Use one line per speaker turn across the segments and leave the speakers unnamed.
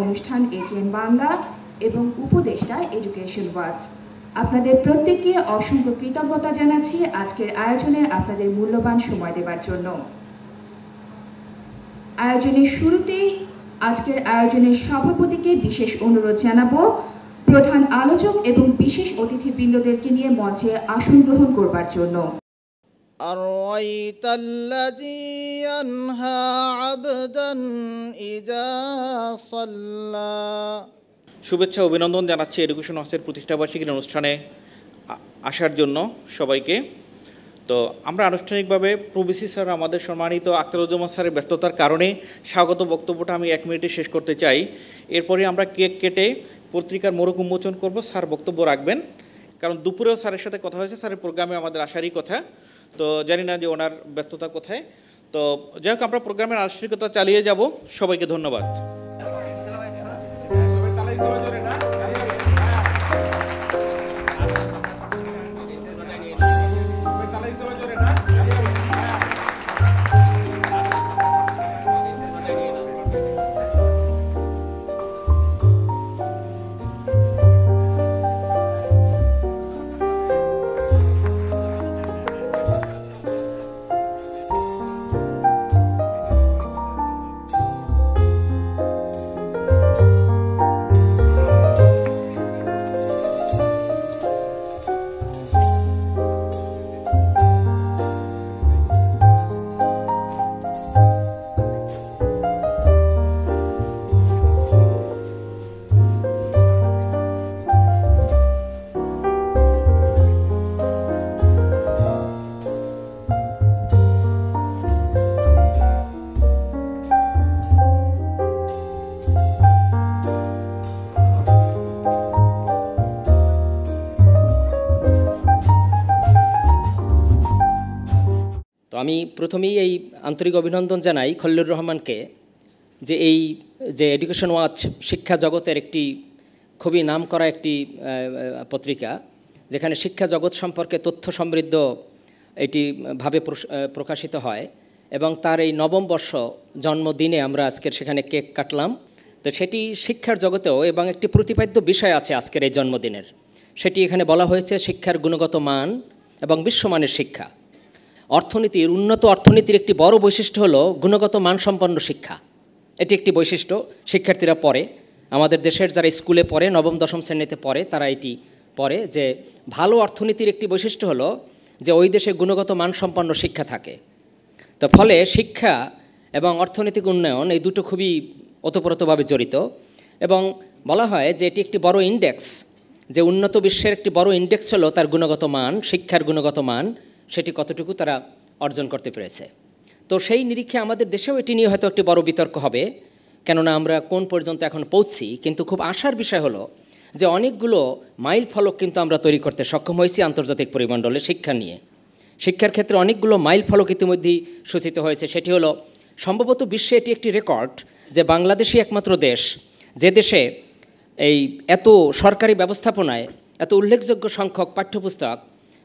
অনুষ্ঠান এটিএন বাংলা এবং উপদেষ্টা এডুকেশন ওয়াচ। আপনাদের প্রত্যেককে অসংখ্য কৃতজ্ঞতা জানাচ্ছি আজকের আয়োজনে আপনাদের মূল্যবান সময় দেবার জন্য। আয়োজনের শুরুতেই আজকের আয়োজনের সভাপতিকে বিশেষ অনুরোধ জানাব, প্রধান আলোচক এবং বিশেষ অতিথিবৃন্দদেরকে নিয়ে মঞ্চে আসন গ্রহণ করবার জন্য।
أرويت الذي ينهى عبدا إذا صلى
শুভেচ্ছা ও অভিনন্দন জানাচ্ছি এডুকেশন হাউসের প্রতিষ্ঠাবার্ষিকীর অনুষ্ঠানে আ- আসার জন্য সবাইকে তো আমরা আনুষ্ঠানিকভাবে প্রবিসি স্যার আমাদের সম্মানিত আখতারুজ্জামান স্যারের ব্যস্ততার কারণে স্বাগত বক্তব্যটা আমি এক মিনিটে শেষ করতে চাই এরপরে আমরা কেক কেটে পত্রিকার মোড়ক উন্মোচন করব স্যার বক্তব্য রাখবেন কারণ দুপুরেও স্যারের সাথে কথা হয়েছে স্যারের প্রোগ্রামে আমাদের আসারই কথা তো জানি না যে ওনার ব্যস্ততা কোথায় তো যাই হোক আমরা প্রোগ্রামের আনুষ্ঠানিকতা চালিয়ে যাব সবাইকে ধন্যবাদ
প্রথমেই এই আন্তরিক অভিনন্দন জানাই খল্লুর রহমানকে যে এই যে এডুকেশন ওয়াচ শিক্ষা জগতের একটি খুবই নাম করা একটি পত্রিকা, যেখানে শিক্ষা জগৎ সম্পর্কে তথ্য সমৃদ্ধ এটি ভাবে প্রকাশিত হয় এবং তার এই নবম বর্ষ জন্মদিনে আমরা আজকের সেখানে কেক কাটলাম। তো সেটি শিক্ষার জগতেও এবং একটি প্রতিপাদ্য বিষয় আছে আজকের এই জন্মদিনের। সেটি এখানে বলা হয়েছে শিক্ষার গুণগত মান এবং বিশ্বমানের শিক্ষা। অর্থনীতির উন্নত অর্থনীতির একটি বড় বৈশিষ্ট্য হলো গুণগত মানসম্পন্ন শিক্ষা। এটি একটি বৈশিষ্ট্য। শিক্ষার্থীরা পড়ে। আমাদের দেশের যারা স্কুলে পড়ে, নবম, দশম শ্রেণীতে পড়ে, তারা এটি পড়ে যে ভালো অর্থনীতির একটি বৈশিষ্ট্য হলো যে ওই দেশে গুণগত মানসম্পন্ন শিক্ষা থাকে। তো ফলে শিক্ষা এবং অর্থনৈতিক উন্নয়ন এই দুটো খুবই ওতপ্রোতভাবে জড়িত এবং বলা হয় যে এটি একটি বড় ইন্ডেক্স যে উন্নত বিশ্বের একটি বড় ইন্ডেক্স হলো তার গুণগত মান, শিক্ষার গুণগত মান সেটি কতটুকু তারা অর্জন করতে পেরেছে। তো সেই নিরীক্ষে আমাদের দেশেও এটি নিয়ে হয়তো একটি বড় বিতর্ক হবে, কেননা আমরা কোন পর্যন্ত এখন পৌঁছি, কিন্তু খুব আশার বিষয় হলো যে অনেকগুলো মাইল ফলক কিন্তু আমরা তৈরি করতে সক্ষম হয়েছি আন্তর্জাতিক পরিমণ্ডলে শিক্ষা নিয়ে। শিক্ষার ক্ষেত্রে অনেকগুলো মাইল ফলক ইতিমধ্যেই সূচিত হয়েছে, সেটি হলো সম্ভবত বিশ্বে এটি একটি রেকর্ড যে বাংলাদেশই একমাত্র দেশ যে দেশে এই এত সরকারি ব্যবস্থাপনায় এত উল্লেখযোগ্য সংখ্যক পাঠ্যপুস্তক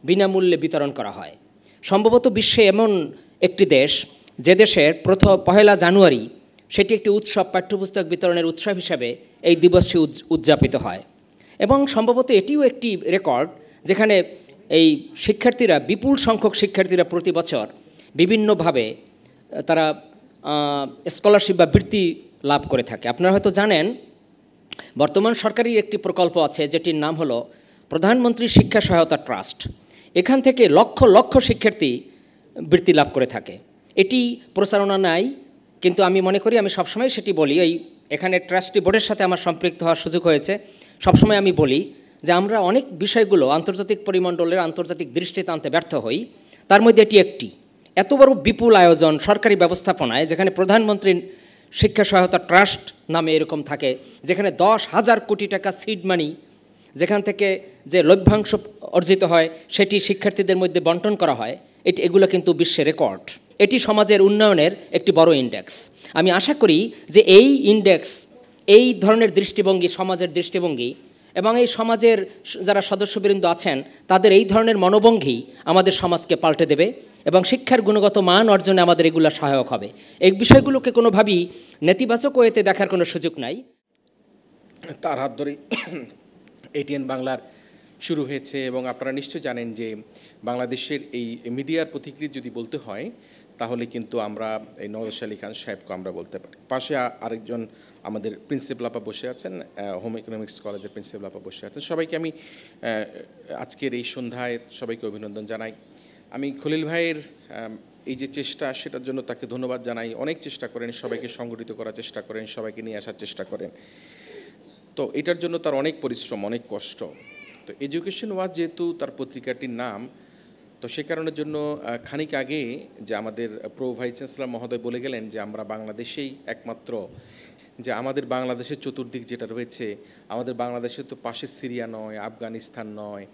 বিনামূল্যে বিতরণ করা হয়। সম্ভবত বিশ্বে এমন একটি দেশ, যে দেশের প্রথম পহেলা জানুয়ারি, সেটি একটি উৎসব, পাঠ্যপুস্তক বিতরণের উৎসব হিসাবে এই দিবসটি উদযাপিত হয়। এবং সম্ভবত এটিও একটি রেকর্ড, যেখানে এই শিক্ষার্থীরা, বিপুল সংখ্যক শিক্ষার্থীরা প্রতি বছর বিভিন্নভাবে তারা স্কলারশিপ বা বৃত্তি লাভ করে থাকে। আপনারা হয়তো জানেন, বর্তমান সরকারি একটি প্রকল্প আছে, যেটির নাম হলো প্রধানমন্ত্রী শিক্ষা সহায়তা ট্রাস্ট। এখান থেকে লক্ষ লক্ষ শিক্ষার্থী বৃত্তি লাভ করে থাকে। এটি প্রচারণা নাই, কিন্তু আমি মনে করি আমি সবসময় সেটি বলি। এই এখানে ট্রাস্টি বোর্ডের সাথে আমার সম্পৃক্ত হওয়ার সুযোগ হয়েছে। সবসময় আমি বলি যে আমরা অনেক বিষয়গুলো আন্তর্জাতিক পরিমণ্ডলের আন্তর্জাতিক দৃষ্টিতে আনতে ব্যর্থ হই। তার মধ্যে এটি একটি। এত বড় বিপুল আয়োজন সরকারি ব্যবস্থাপনায় যেখানে প্রধানমন্ত্রী শিক্ষা সহায়তা ট্রাস্ট নামে এরকম থাকে, যেখানে দশ হাজার কোটি টাকা সিড মানি যেখান থেকে যে লভ্যাংশ অর্জিত হয়, সেটি শিক্ষার্থীদের মধ্যে বন্টন করা হয়, এটি, এগুলো কিন্তু বিশ্বের রেকর্ড। এটি সমাজের উন্নয়নের একটি বড় ইন্ডেক্স আমি আশা করি যে এই ইন্ডেক্স এই ধরনের দৃষ্টিভঙ্গি, সমাজের দৃষ্টিভঙ্গি এবং এই সমাজের যারা সদস্যবৃন্দ আছেন, তাদের এই ধরনের মনোভঙ্গি আমাদের সমাজকে পাল্টে দেবে এবং শিক্ষার গুণগত মান অর্জনে আমাদের এগুলো সহায়ক হবে। এই বিষয়গুলোকে কোনোভাবেই নেতিবাচক ওয়েতে দেখার কোনো সুযোগ নাই।
তার হাত ধরেই এটিএন বাংলার শুরু হয়েছে এবং আপনারা নিশ্চয় জানেন যে বাংলাদেশের এই মিডিয়ার প্রতিকৃতি যদি বলতে হয়, তাহলে কিন্তু আমরা এই নওয়াজ আলী খান সাহেবকে আমরা বলতে পারি। পাশে আরেকজন আমাদের প্রিন্সিপাল আপা বসে আছেন হোম ইকোনমিক্স কলেজের প্রিন্সিপাল আপা বসে আছেন। সবাইকে আমি আজকের এই সন্ধ্যায় সবাইকে অভিনন্দন জানাই। আমি খলিল ভাইয়ের এই যে চেষ্টা, সেটার জন্য তাকে ধন্যবাদ জানাই। অনেক চেষ্টা করেন, সবাইকে সংগঠিত করার চেষ্টা করেন, সবাইকে নিয়ে আসার চেষ্টা করেন। তো এটার জন্য তার অনেক পরিশ্রম, অনেক কষ্ট। তো এডুকেশন ওয়াজ যেহেতু তার পত্রিকাটির নাম, তো সে কারণের জন্য খানিক আগে যে আমাদের প্রো ভাইস চ্যান্সেলর মহোদয় বলে গেলেন যে, আমরা বাংলাদেশেই একমাত্র, যে আমাদের বাংলাদেশের চতুর্দিক যেটা রয়েছে, আমাদের বাংলাদেশের তো পাশে সিরিয়া নয়, আফগানিস্তান নয়,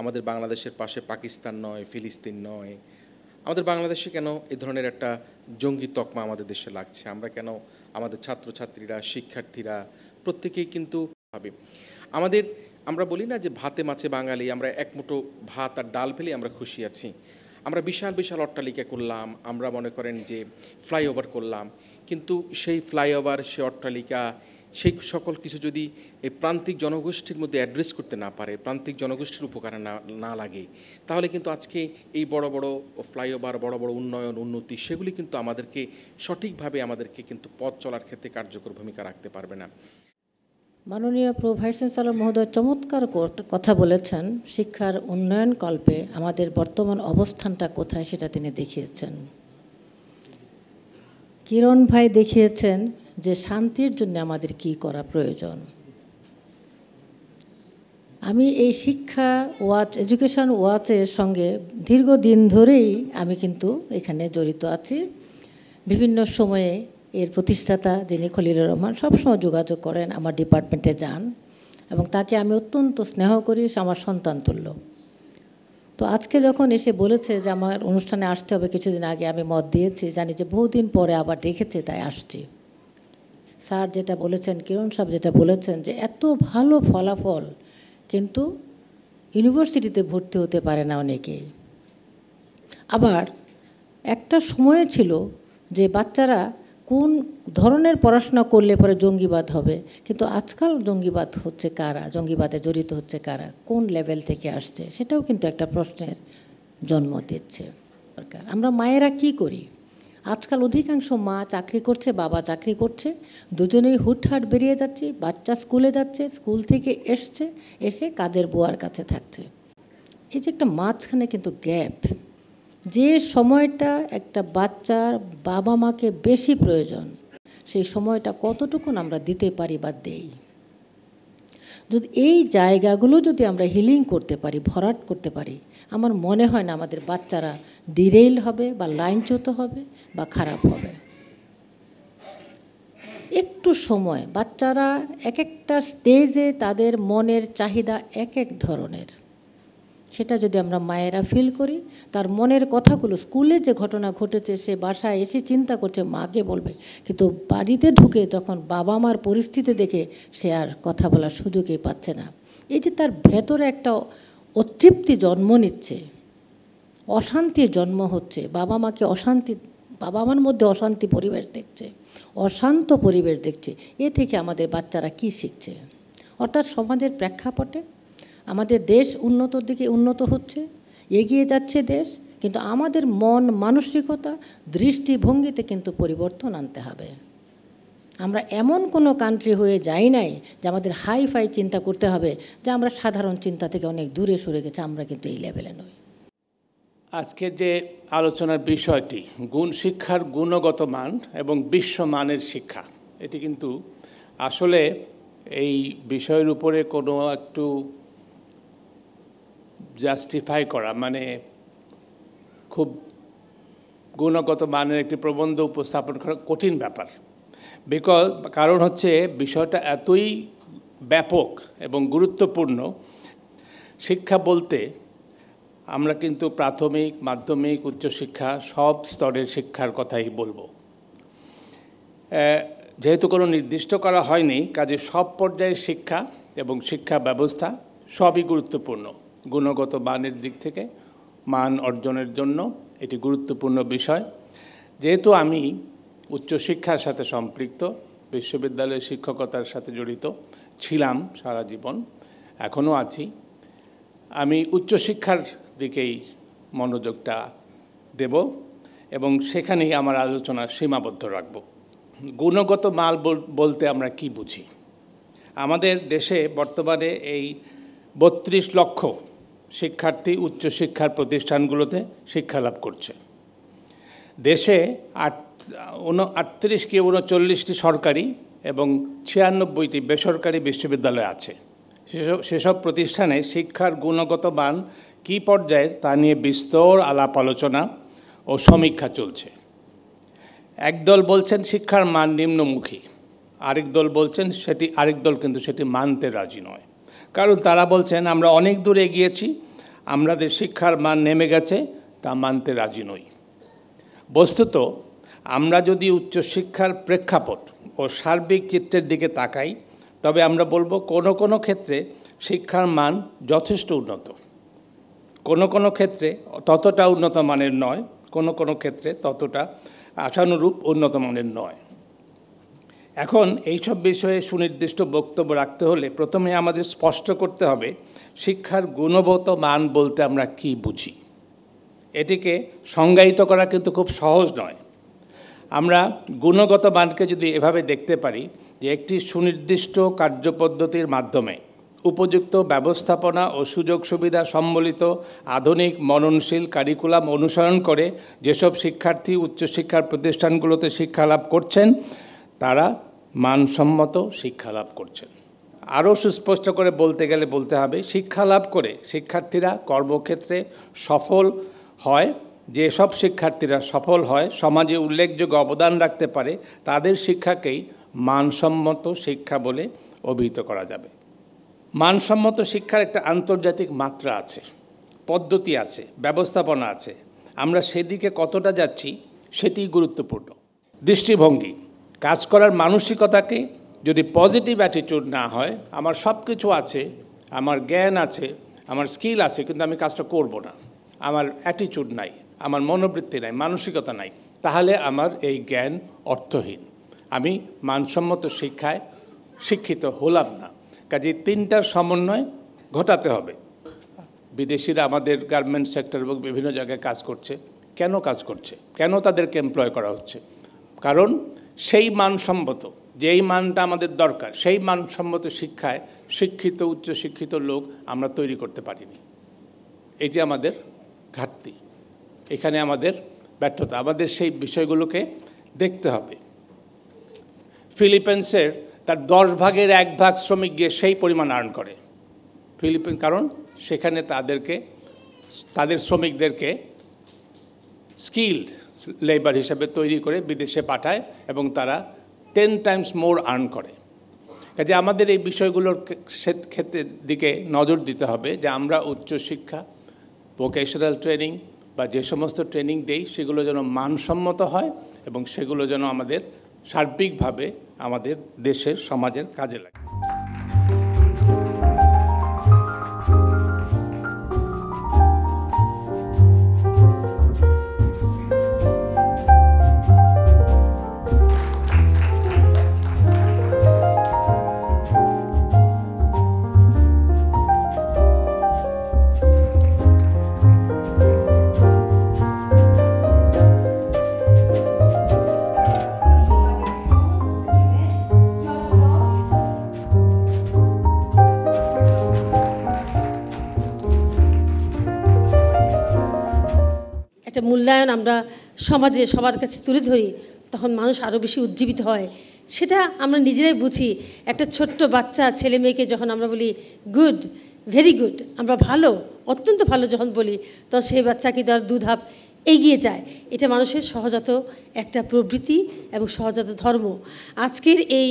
আমাদের বাংলাদেশের পাশে পাকিস্তান নয়, ফিলিস্তিন নয়। আমাদের বাংলাদেশে কেন এ ধরনের একটা জঙ্গি তকমা আমাদের দেশে লাগছে? আমরা কেন আমাদের ছাত্রছাত্রীরা, শিক্ষার্থীরা প্রত্যেকেই কিন্তু ভাবে। আমাদের, আমরা বলি না যে ভাতে মাছে বাঙালি, আমরা এক মুঠো ভাত আর ডাল পেলে আমরা খুশি আছি। আমরা বিশাল বিশাল অট্টালিকা করলাম, আমরা মনে করেন যে ফ্লাইওভার করলাম। কিন্তু সেই ফ্লাইওভার সে অট্টালিকা, সেই সকল কিছু যদি এই প্রান্তিক জনগোষ্ঠীর মধ্যে অ্যাড্রেস করতে না পারে, প্রান্তিক জনগোষ্ঠীর উপকারে না না লাগে, তাহলে কিন্তু আজকে এই বড় বড় ফ্লাইওভার, বড় বড় উন্নয়ন, উন্নতি, সেগুলি কিন্তু আমাদেরকে সঠিকভাবে আমাদেরকে কিন্তু পথ চলার ক্ষেত্রে কার্যকর ভূমিকা রাখতে পারবে না।
মাননীয় প্রো ভাইস চ্যান্সেলর মহোদয় চমৎকার কর- কথা বলেছেন। শিক্ষার উন্নয়ন কল্পে আমাদের বর্তমান অবস্থানটা কোথায় সেটা তিনি দেখিয়েছেন। কিরণ ভাই দেখিয়েছেন যে শান্তির জন্য আমাদের কি করা প্রয়োজন। আমি এই শিক্ষা ওয়াচ, এডুকেশন ওয়াচের সঙ্গে দীর্ঘদিন ধরেই আমি কিন্তু এখানে জড়িত আছি। বিভিন্ন সময়ে এর প্রতিষ্ঠাতা যিনি খলিলুর রহমান সবসময় যোগাযোগ করেন আমার ডিপার্টমেন্টে যান এবং তাকে আমি অত্যন্ত স্নেহ করি আমার সন্তান তুল্য। তো আজকে যখন এসে বলেছে যে আমার অনুষ্ঠানে আসতে হবে, কিছুদিন আগে আমি মত দিয়েছি, জানি যে বহুদিন পরে আবার ডেকেছে তাই আসছি। স্যার যেটা বলেছেন, কিরণ সাহেব যেটা বলেছেন যে এত ভালো ফলাফল কিন্তু ইউনিভার্সিটিতে ভর্তি হতে পারে না অনেকেই। আবার একটা সময় ছিল যে বাচ্চারা কোন ধরনের পড়াশোনা করলে পরে জঙ্গিবাদ হবে? কিন্তু আজকাল জঙ্গিবাদ হচ্ছে কারা? জঙ্গিবাদে জড়িত হচ্ছে কারা? কোন লেভেল থেকে আসছে? সেটাও কিন্তু একটা প্রশ্নের জন্ম দিচ্ছে। সরকার আমরা মায়েরা কি করি? আজকাল অধিকাংশ মা চাকরি করছে, বাবা চাকরি করছে, দুজনেই হুটহাট বেরিয়ে যাচ্ছে, বাচ্চা স্কুলে যাচ্ছে, স্কুল থেকে এসছে, এসে কাজের বুয়ার কাছে থাকছে। এই যে একটা মাঝখানে কিন্তু গ্যাপ যে সময়টা একটা বাচ্চার বাবা মাকে বেশি প্রয়োজন, সেই সময়টা কতটুকুন আমরা দিতে পারি বা দেই? যদি এই জায়গাগুলো যদি আমরা হিলিং করতে পারি, ভরাট করতে পারি, আমার মনে হয় না আমাদের বাচ্চারা ডিরেইল হবে বা লাইনচ্যুত হবে বা খারাপ হবে। একটু সময়, বাচ্চারা এক একটা স্টেজে তাদের মনের চাহিদা এক এক ধরনের। সেটা যদি আমরা মায়েরা ফিল করি, তার মনের কথাগুলো, স্কুলে যে ঘটনা ঘটেছে, সে বাসায় এসে চিন্তা করছে, মাকে বলবে। কিন্তু বাড়িতে ঢুকে যখন বাবা মার পরিস্থিতি দেখে, সে আর কথা বলার সুযোগই পাচ্ছে না। এই যে তার ভেতরে একটা অতৃপ্তি জন্ম নিচ্ছে, অশান্তির জন্ম হচ্ছে, বাবা মাকে অশান্তি, বাবা মার মধ্যে অশান্তি পরিবেশ দেখছে, অশান্ত পরিবেশ দেখছে, এ থেকে আমাদের বাচ্চারা কি শিখছে? অর্থাৎ সমাজের প্রেক্ষাপটে আমাদের দেশ উন্নতর দিকে উন্নত হচ্ছে, এগিয়ে যাচ্ছে দেশ, কিন্তু আমাদের মন মানসিকতা, দৃষ্টিভঙ্গিতে কিন্তু পরিবর্তন আনতে হবে। আমরা এমন কোনো কান্ট্রি হয়ে যাই নাই যে আমাদের হাই ফাই চিন্তা করতে হবে, যে আমরা সাধারণ চিন্তা থেকে অনেক দূরে সরে গেছে, আমরা কিন্তু এই লেভেলে নই।
আজকের যে আলোচনার বিষয়টি, গুণ শিক্ষার গুণগত মান এবং বিশ্বমানের শিক্ষা, এটি কিন্তু আসলে এই বিষয়ের উপরে কোনো একটু জাস্টিফাই করা মানে খুব গুণগত মানের একটি প্রবন্ধ উপস্থাপন করা কঠিন ব্যাপার। বিকজ কারণ হচ্ছে বিষয়টা এতই ব্যাপক এবং গুরুত্বপূর্ণ, শিক্ষা বলতে আমরা কিন্তু প্রাথমিক, মাধ্যমিক, উচ্চশিক্ষা সব স্তরের শিক্ষার কথাই বলব। যেহেতু কোনো নির্দিষ্ট করা হয়নি, কাজে সব পর্যায়ের শিক্ষা এবং শিক্ষা ব্যবস্থা সবই গুরুত্বপূর্ণ। গুণগত মানের দিক থেকে মান অর্জনের জন্য এটি গুরুত্বপূর্ণ বিষয়। যেহেতু আমি উচ্চশিক্ষার সাথে সম্পৃক্ত, বিশ্ববিদ্যালয়ের শিক্ষকতার সাথে জড়িত, ছিলাম সারা জীবন, এখনও আছি, আমি উচ্চশিক্ষার দিকেই মনোযোগটা দেব এবং সেখানেই আমার আলোচনা সীমাবদ্ধ রাখব। গুণগত মাল বল- বলতে আমরা কি বুঝি? আমাদের দেশে বর্তমানে এই বত্রিশ লক্ষ শিক্ষার্থী উচ্চশিক্ষার প্রতিষ্ঠানগুলোতে শিক্ষা লাভ করছে। দেশে আট আটত্রিশ কি উনচল্লিশটি সরকারি এবং ছিয়ানব্বইটি বেসরকারি বিশ্ববিদ্যালয় আছে। সেসব সেসব প্রতিষ্ঠানে শিক্ষার গুণগত মান কী পর্যায়ের তা নিয়ে বিস্তর আলাপ আলোচনা ও সমীক্ষা চলছে। একদল বলছেন শিক্ষার মান নিম্নমুখী, আরেক দল বলছেন সেটি, আরেক দল কিন্তু সেটি মানতে রাজি নয়। কারণ তারা বলছেন, আমরা অনেক দূর এগিয়েছি, আমাদের শিক্ষার মান নেমে গেছে, তা মানতে রাজি নই। বস্তুত, আমরা যদি উচ্চশিক্ষার প্রেক্ষাপট ও সার্বিক চিত্রের দিকে তাকাই, তবে আমরা বলব, কোনো কোনো ক্ষেত্রে শিক্ষার মান যথেষ্ট উন্নত। কোনো কোনো ক্ষেত্রে ততটা উন্নত মানের নয়, কোনো কোনো ক্ষেত্রে ততটা আশানুরূপ উন্নত মানের নয়। এখন এইসব বিষয়ে সুনির্দিষ্ট বক্তব্য রাখতে হলে প্রথমে আমাদের স্পষ্ট করতে হবে, শিক্ষার গুণগত মান বলতে আমরা কি বুঝি? এটিকে সংজ্ঞায়িত করা কিন্তু খুব সহজ নয়। আমরা গুণগত মানকে যদি এভাবে দেখতে পারি যে একটি সুনির্দিষ্ট কার্যপদ্ধতির মাধ্যমে উপযুক্ত ব্যবস্থাপনা ও সুযোগ সুবিধা সম্বলিত আধুনিক মননশীল কারিকুলাম অনুসরণ করে যেসব শিক্ষার্থী উচ্চশিক্ষার প্রতিষ্ঠানগুলোতে শিক্ষা লাভ করছেন, তারা মানসম্মত শিক্ষা লাভ করছেন। আরও সুস্পষ্ট করে বলতে গেলে বলতে হবে, শিক্ষা লাভ করে শিক্ষার্থীরা কর্মক্ষেত্রে সফল হয় যেসব শিক্ষার্থীরা সফল হয়, সমাজে উল্লেখযোগ্য অবদান রাখতে পারে, তাদের শিক্ষাকেই মানসম্মত শিক্ষা বলে অভিহিত করা যাবে। মানসম্মত শিক্ষার একটা আন্তর্জাতিক মাত্রা আছে, পদ্ধতি আছে, ব্যবস্থাপনা আছে। আমরা সেদিকে কতটা যাচ্ছি সেটি গুরুত্বপূর্ণ। দৃষ্টিভঙ্গি। কাজ করার মানসিকতাকে যদি পজিটিভ অ্যাটিটিউড না হয়, আমার সব কিছু আছে, আমার জ্ঞান আছে, আমার স্কিল আছে, কিন্তু আমি কাজটা করব না। আমার অ্যাটিটিউড নাই, আমার মনোবৃত্তি নাই, মানসিকতা নাই, তাহলে আমার এই জ্ঞান অর্থহীন। আমি মানসম্মত শিক্ষায় শিক্ষিত হলাম না। কাজে তিনটার সমন্বয় ঘটাতে হবে। বিদেশিরা আমাদের গার্মেন্ট সেক্টর এবং বিভিন্ন জায়গায় কাজ করছে। কেন কাজ করছে? কেন তাদেরকে এমপ্লয় করা হচ্ছে? কারণ সেই মানসম্মত, যেই মানটা আমাদের দরকার, সেই মানসম্মত শিক্ষায় শিক্ষিত, উচ্চশিক্ষিত লোক আমরা তৈরি করতে পারিনি। এটি আমাদের ঘাটতি। এখানে আমাদের ব্যর্থতা। আমাদের সেই বিষয়গুলোকে দেখতে হবে। ফিলিপিন্সের তার দশ ভাগের এক ভাগ শ্রমিক গিয়ে সেই পরিমাণ আর্ন করে। ফিলিপিন কারণ সেখানে তাদেরকে, তাদের শ্রমিকদেরকে স্কিল্ড লেবার হিসাবে তৈরি করে বিদেশে পাঠায় এবং তারা টেন টাইমস মোর আর্ন করে। কাজে আমাদের এই বিষয়গুলোর ক্ষে- সে- ক্ষেত্রে দিকে নজর দিতে হবে যে আমরা উচ্চশিক্ষা ভোকেশনাল ট্রেনিং বা যে সমস্ত ট্রেনিং দেই, সেগুলো যেন মানসম্মত হয় এবং সেগুলো যেন আমাদের সার্বিকভাবে আমাদের দেশের সমাজের কাজে লাগে।
মূল্যায়ন আমরা সমাজে, সবার কাছে তুলে ধরি, তখন মানুষ আরও বেশি উজ্জীবিত হয়। সেটা আমরা নিজেরাই বুঝি। একটা ছোট্ট বাচ্চা, ছেলে মেয়েকে যখন আমরা বলি, গুড, ভেরি গুড, আমরা ভালো, অত্যন্ত ভালো যখন বলি, তখন সেই বাচ্চা কিন্তু আর দুধাপ এগিয়ে যায়। এটা মানুষের সহজাত একটা প্রবৃত্তি এবং সহজাত ধর্ম। আজকের এই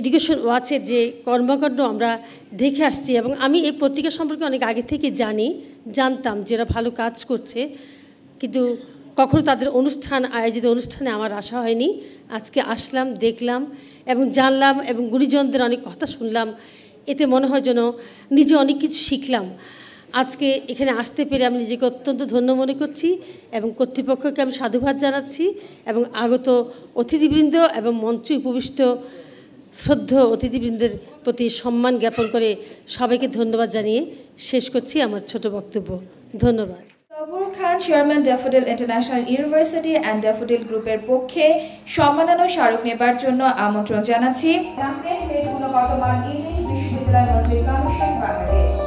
এডুকেশন ওয়াচের যে কর্মকাণ্ড আমরা দেখে আসছি এবং আমি এই পত্রিকা সম্পর্কে অনেক আগে থেকে জানি, জানতাম যে এরা ভালো কাজ করছে। কিন্তু কখনো তাদের অনুষ্ঠান, আয়োজিত অনুষ্ঠানে আমার আসা হয়নি। আজকে আসলাম, দেখলাম এবং জানলাম এবং গুণীজনদের অনেক কথা শুনলাম। এতে মনে হয় যেন নিজে অনেক কিছু শিখলাম। আজকে এখানে আসতে পেরে আমি নিজেকে অত্যন্ত ধন্য মনে করছি এবং কর্তৃপক্ষকে আমি সাধুবাদ জানাচ্ছি এবং আগত অতিথিবৃন্দ এবং মঞ্চে উপবিষ্ট শ্রদ্ধ অতিথিবৃন্দের প্রতি সম্মান জ্ঞাপন করে সবাইকে ধন্যবাদ জানিয়ে শেষ করছি আমার ছোট বক্তব্য। ধন্যবাদ।
Sabur chairman Daffodil International University and Daffodil গ্রুপের পক্ষে সম্মাননা স্মারক নেবার জন্য আমন্ত্রণ জানাচ্ছি। বিশ্ববিদ্যালয় মন্ত্রী বাংলাদেশ।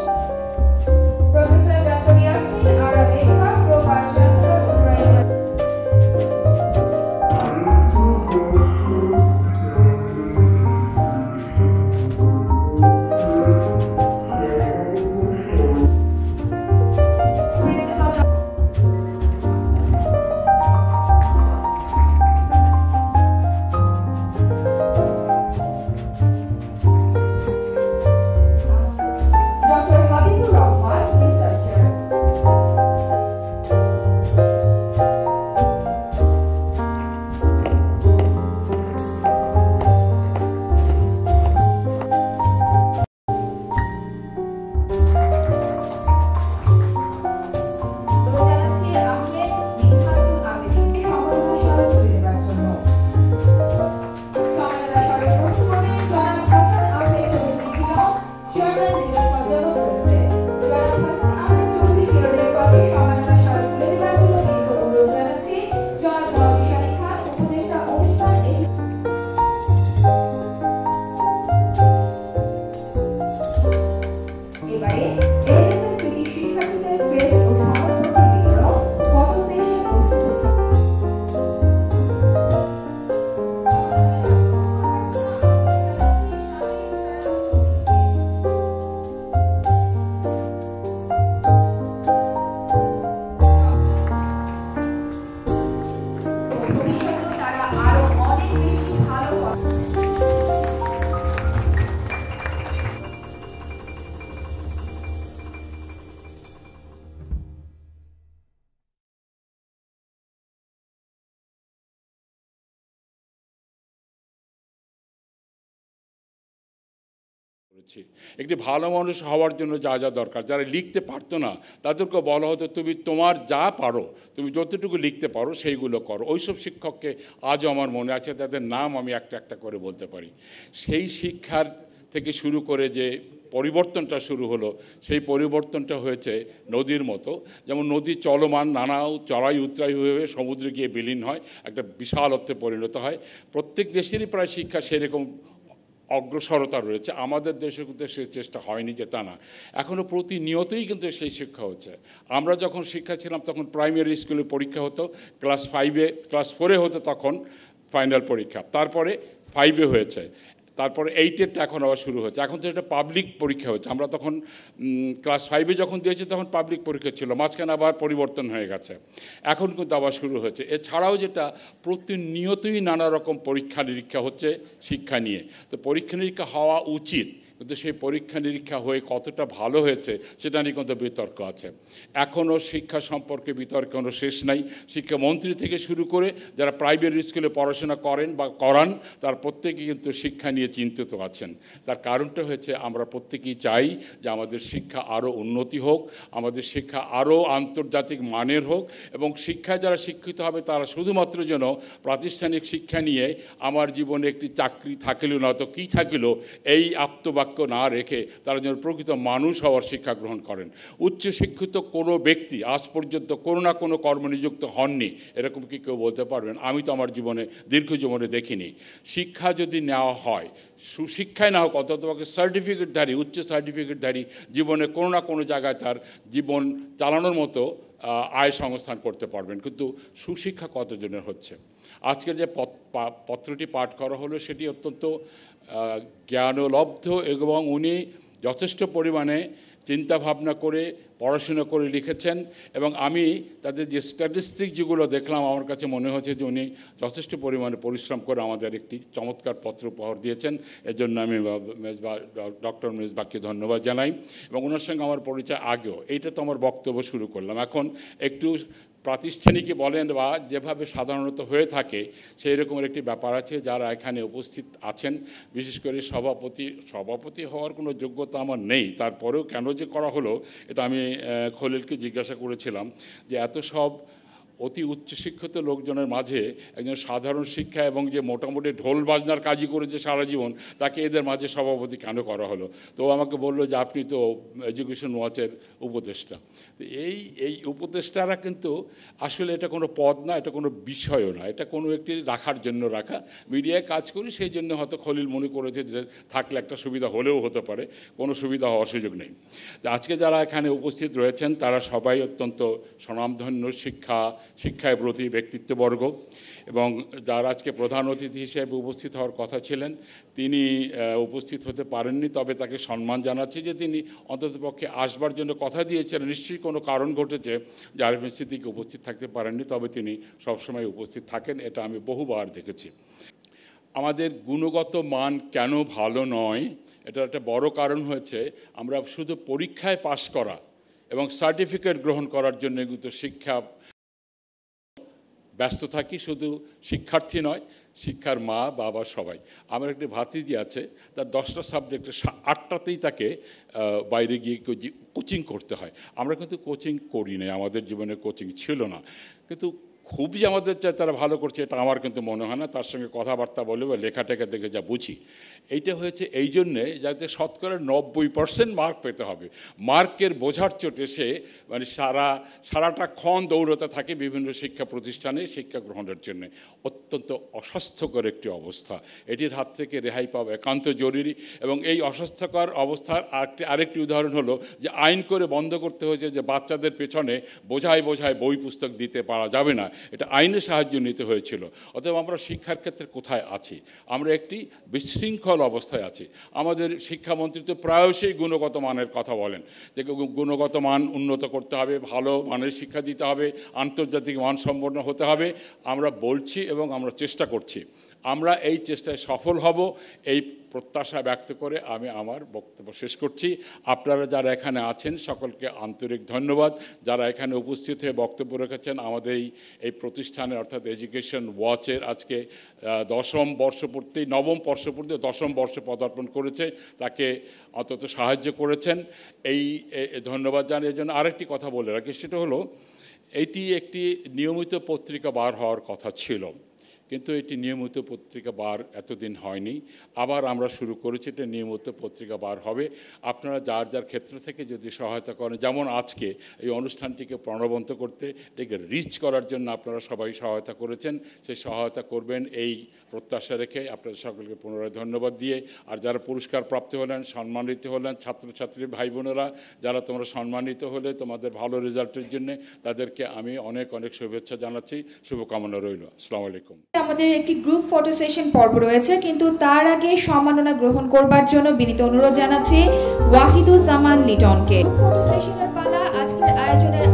করেছি
একটি ভালো মানুষ হওয়ার জন্য যা যা দরকার। যারা লিখতে পারতো না তাদেরকে বলা হতো, তুমি তোমার যা পারো, তুমি যতটুকু লিখতে পারো, সেইগুলো করো। ওইসব শিক্ষককে আজও আমার মনে আছে, তাদের নাম আমি একটা একটা করে বলতে পারি। সেই শিক্ষার থেকে শুরু করে যে পরিবর্তনটা শুরু হলো, সেই পরিবর্তনটা হয়েছে নদীর মতো। যেমন নদী চলমান, নানা চড়াই উতরাই হয়ে হয়ে সমুদ্রে গিয়ে বিলীন হয়, একটা বিশাল অর্থে পরিণত হয়। প্রত্যেক দেশেরই প্রায় শিক্ষা সেরকম অগ্রসরতা রয়েছে। আমাদের দেশে কিন্তু সেই চেষ্টা হয়নি যে তা না। এখনও প্রতিনিয়তই কিন্তু সেই শিক্ষা হচ্ছে। আমরা যখন শিক্ষা ছিলাম তখন প্রাইমারি স্কুলে পরীক্ষা হতো ক্লাস ফাইভে ক্লাস ফোরে হতো তখন ফাইনাল পরীক্ষা। তারপরে ফাইভে হয়েছে। তারপরে এইটেরটা এখন আবার শুরু হচ্ছে। এখন তো এটা পাবলিক পরীক্ষা হচ্ছে। আমরা তখন ক্লাস ফাইভে যখন দিয়েছি তখন পাবলিক পরীক্ষা ছিল। মাঝখানে আবার পরিবর্তন হয়ে গেছে। এখন কিন্তু আবার শুরু হয়েছে এছাড়াও যেটা, প্রতিনিয়তই নানা রকম পরীক্ষা নিরীক্ষা হচ্ছে শিক্ষা নিয়ে। তো পরীক্ষা নিরীক্ষা হওয়া উচিত। কিন্তু সেই পরীক্ষা নিরীক্ষা হয়ে কতটা ভালো হয়েছে, সেটা নিয়ে কিন্তু বিতর্ক আছে। এখনও শিক্ষা সম্পর্কে বিতর্ক কোনো শেষ নাই। শিক্ষামন্ত্রী থেকে শুরু করে যারা প্রাইভেট স্কুলে পড়াশোনা করেন বা করান, তার প্রত্যেকে কিন্তু শিক্ষা নিয়ে চিন্তিত আছেন। তার কারণটা হয়েছে, আমরা প্রত্যেকেই চাই যে আমাদের শিক্ষা আরও উন্নতি হোক, আমাদের শিক্ষা আরও আন্তর্জাতিক মানের হোক, এবং শিক্ষায় যারা শিক্ষিত হবে, তারা শুধুমাত্র যেন প্রাতিষ্ঠানিক শিক্ষা নিয়ে আমার জীবনে একটি চাকরি থাকিল নয়তো কী থাকিল, এই আত্মবাক্য না রেখে তারা যেন প্রকৃত মানুষ হওয়ার শিক্ষা গ্রহণ করেন। উচ্চশিক্ষিত কোনো ব্যক্তি আজ পর্যন্ত কোনো না কোনো কর্মনিযুক্ত হননি, এরকম কি কেউ বলতে পারবেন? আমি তো আমার জীবনে, দীর্ঘ জীবনে দেখিনি। শিক্ষা যদি নেওয়া হয়, সুশিক্ষায় না হোক, অন্তত সার্টিফিকেটধারী উচ্চ সার্টিফিকেটধারী জীবনে কোনো না কোনো জায়গায় তার জীবন চালানোর মতো আয় সংস্থান করতে পারবেন। কিন্তু সুশিক্ষা কতজনের হচ্ছে? আজকে যে পত্রটি পাঠ করা হলো, সেটি অত্যন্ত জ্ঞানলব্ধ এবং উনি যথেষ্ট পরিমাণে চিন্তা ভাবনা করে, পড়াশোনা করে লিখেছেন এবং আমি তাদের যে স্ট্যাটিস্টিক যেগুলো দেখলাম, আমার কাছে মনে হয়েছে যে উনি যথেষ্ট পরিমাণে পরিশ্রম করে আমাদের একটি চমৎকার পত্র উপহার দিয়েছেন। এর জন্য আমি মেজবা ডক্টর মেজবাকে ধন্যবাদ জানাই এবং ওনার সঙ্গে আমার পরিচয় আগেও। এইটা তো আমার বক্তব্য শুরু করলাম। এখন একটু প্রাতিষ্ঠানিকই বলেন বা যেভাবে সাধারণত হয়ে থাকে, সেই রকমের একটি ব্যাপার আছে যারা এখানে উপস্থিত আছেন। বিশেষ করে সভাপতি সভাপতি হওয়ার কোনো যোগ্যতা আমার নেই। তারপরেও কেন যে করা হলো, এটা আমি খলিলকে জিজ্ঞাসা করেছিলাম যে এত সব অতি উচ্চশিক্ষিত লোকজনের মাঝে একজন সাধারণ শিক্ষা এবং যে মোটামুটি ঢোল বাজনার কাজই করেছে সারা জীবন, তাকে এদের মাঝে সভাপতি কেন করা হলো? তো আমাকে বলল যে আপনি তো এডুকেশন ওয়াচের উপদেষ্টা। তো এই এই উপদেষ্টারা কিন্তু আসলে এটা কোনো পদ না, এটা কোনো বিষয়ও না, এটা কোনো একটি রাখার জন্য রাখা। মিডিয়ায় কাজ করি, সেই জন্য হয়তো খলিল মনে করেছে যে থাকলে একটা সুবিধা হলেও হতে পারে, কোনো সুবিধা হওয়ার সুযোগ নেই। আজকে যারা এখানে উপস্থিত রয়েছেন, তারা সবাই অত্যন্ত স্বনামধন্য শিক্ষা শিক্ষায় ব্রতী ব্যক্তিত্ববর্গ এবং যারা আজকে প্রধান অতিথি হিসেবে উপস্থিত হওয়ার কথা ছিলেন, তিনি উপস্থিত হতে পারেননি, তবে তাকে সম্মান জানাচ্ছি যে তিনি অন্ততপক্ষে আসবার জন্য কথা দিয়েছিলেন নিশ্চয়ই কোনো কারণ ঘটেছে যে আরিফিন সিদ্দিকি উপস্থিত থাকতে পারেননি, তবে তিনি সবসময় উপস্থিত থাকেন, এটা আমি বহুবার দেখেছি। আমাদের গুণগত মান কেন ভালো নয়, এটার একটা বড় কারণ হয়েছে, আমরা শুধু পরীক্ষায় পাশ করা এবং সার্টিফিকেট গ্রহণ করার জন্য কিন্তু শিক্ষা ব্যস্ত থাকি, শুধু শিক্ষার্থী নয়, শিক্ষার মা, বাবা, সবাই। আমার একটি ভাতিজি আছে, তার দশটা সাবজেক্টে আটটাতেই তাকে বাইরে গিয়ে কোচিং করতে হয়। আমরা কিন্তু কোচিং করি নাই, আমাদের জীবনে কোচিং ছিল না। কিন্তু খুব যে আমাদের চাই তারা ভালো করছে, এটা আমার কিন্তু মনে হয় না, তার সঙ্গে কথাবার্তা বলে বা লেখাটেখা দেখে যা বুঝি। এইটা হয়েছে এই জন্যে যাতে শতকরা নব্বই পার্সেন্ট মার্ক পেতে হবে। মার্কের বোঝার চোটে সে মানে সারা, সারাটা ক্ষণ দৌড়তে থাকে বিভিন্ন শিক্ষা প্রতিষ্ঠানে, শিক্ষা গ্রহণের জন্য। অত্যন্ত অস্বাস্থ্যকর একটি অবস্থা। এটির হাত থেকে রেহাই পাওয়া একান্ত জরুরি এবং এই অস্বাস্থ্যকর অবস্থার আরেকটি আরেকটি উদাহরণ হলো যে আইন করে বন্ধ করতে হয়েছে যে বাচ্চাদের পেছনে বোঝায় বোঝায় বই পুস্তক দিতে পারা যাবে না। এটা আইনের সাহায্য নিতে হয়েছিল। অতএব আমরা শিক্ষার ক্ষেত্রে কোথায় আছি? আমরা একটি বিশৃঙ্খল অবস্থায় আছি। আমাদের শিক্ষামন্ত্রী তো প্রায়শই গুণগত মানের কথা বলেন, যে গুণগত মান উন্নত করতে হবে, ভালো মানের শিক্ষা দিতে হবে, আন্তর্জাতিক মানসম্পন্ন হতে হবে। আমরা বলছি এবং আমরা চেষ্টা করছি। আমরা এই চেষ্টায় সফল হব, এই প্রত্যাশা ব্যক্ত করে আমি আমার বক্তব্য শেষ করছি। আপনারা যারা এখানে আছেন, সকলকে আন্তরিক ধন্যবাদ। যারা এখানে উপস্থিত হয়ে বক্তব্য রেখেছেন, আমাদের এই এই প্রতিষ্ঠানের অর্থাৎ এডুকেশন ওয়াচের আজকে দশম বর্ষপূর্তি নবম বর্ষপূর্তি দশম বর্ষ পদার্পণ করেছে, তাকে অন্তত সাহায্য করেছেন। এই ধন্যবাদ জানিয়ে জন্য আরেকটি কথা বলে রাখি, সেটা হলো, এটি একটি নিয়মিত পত্রিকা বার হওয়ার কথা ছিল। কিন্তু এটি নিয়মিত পত্রিকা বার এতদিন হয়নি। আবার আমরা শুরু করেছি, এটা নিয়মিত পত্রিকা বার হবে। আপনারা যার যার ক্ষেত্র থেকে যদি সহায়তা করেন, যেমন আজকে এই অনুষ্ঠানটিকে প্রাণবন্ত করতে, এটাকে রিচ করার জন্য আপনারা সবাই সহায়তা করেছেন সেই সহায়তা করবেন এই প্রত্যাশা রেখে আপনাদের সকলকে পুনরায় ধন্যবাদ দিয়ে। আর যারা পুরস্কার প্রাপ্ত হলেন, সম্মানিত হলেন, ছাত্রছাত্রী ভাই বোনেরা, যারা তোমরা সম্মানিত হলে তোমাদের ভালো রেজাল্টের জন্য, তাদেরকে আমি অনেক অনেক শুভেচ্ছা জানাচ্ছি। শুভকামনা রইল। আসসালামু আলাইকুম।
আমাদের একটি গ্রুপ ফটো সেশন পর্ব রয়েছে, কিন্তু তার আগে সম্মাননা গ্রহণ করবার জন্য বিনীত অনুরোধ জানাচ্ছি ওয়াহিদুজ্জামান লিটনকে। ফটো সেশনের পালা আজকের আয়োজনের